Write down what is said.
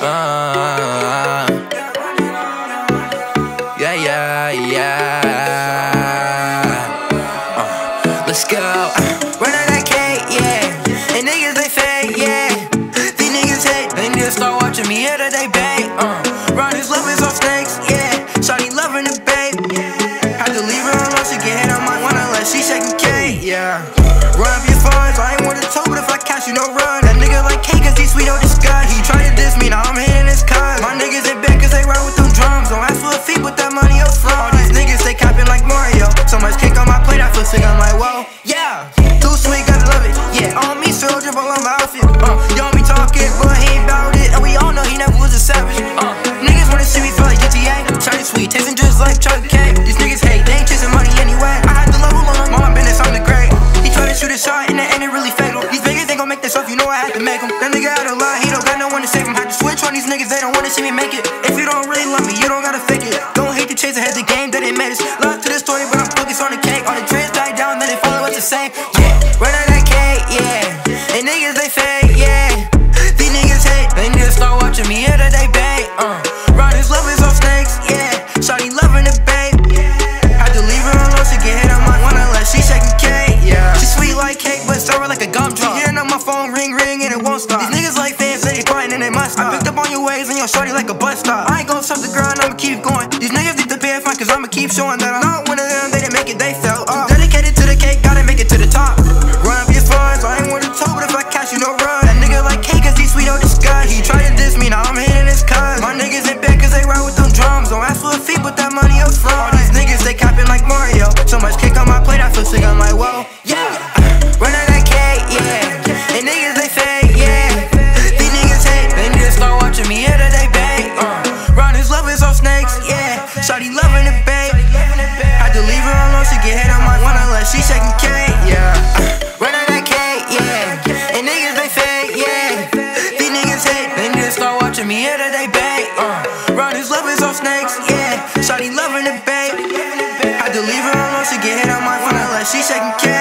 Uh, yeah, yeah, yeah. Uh, let's go. Uh, run out that cake, yeah. And niggas, they fake, yeah. These niggas hate, they need to start watching me here that they bait. Uh, Ron is loving on snakes, yeah. Shawty loving the Bape. Had to leave her alone, she get hit on my one unless she shaking cake, yeah. Run up your funds, I ain't wanna talk with on I feel sick, I'm like, whoa, yeah. Too sweet, gotta love it, yeah. On me, Surro drip all on my outfit. Uh, you don't be talking, but he ain't bout it. And we all know he never was a savage. Uh, niggas wanna see me feel like GTA. Charlie sweet, tasting just like Charlie K. These niggas hate, they ain't chasing money anyway. I had to level on my business, I'm the great. He tried to shoot a shot, and it really fatal. These niggas ain't gon' make this up, you know I had to make them. That nigga out of line, he don't got no one to save him. Had to switch on these niggas, they don't wanna see me make it. If you don't really love me, you don't gotta fake it. Don't hate the chase ahead the game that it made us. Love to the story, but same. Yeah, run out that cake, yeah. And niggas, they fake, yeah. These niggas hate, they need to start watching me here that they bait. Uh, Ron is loving some snakes, yeah. Shawty loving the Bape. Had to leave her alone, she get hit on my one unless she shaking cake, yeah. She sweet like cake, but sour like a gumdrop. She hearing on my phone ring ring and it won't stop. These niggas like fans, they crying and they must stop. I picked up on your ways and your shorty like a bus stop. I ain't gon' stop the grind, I'ma keep going. These niggas need to pay a fine, cause I'ma keep showing that I'm not one of them. They didn't make it, they fell off. Don't ask for a fee, put that money up front. All these niggas, they capping like Mario. So much cake on my plate, I feel sick, I'm like, whoa, to me here that they bait. Uh, Ron is loving some snakes, yeah. Shawty loving the. Had to leave her alone, she get hit on my one unless she shaking cake.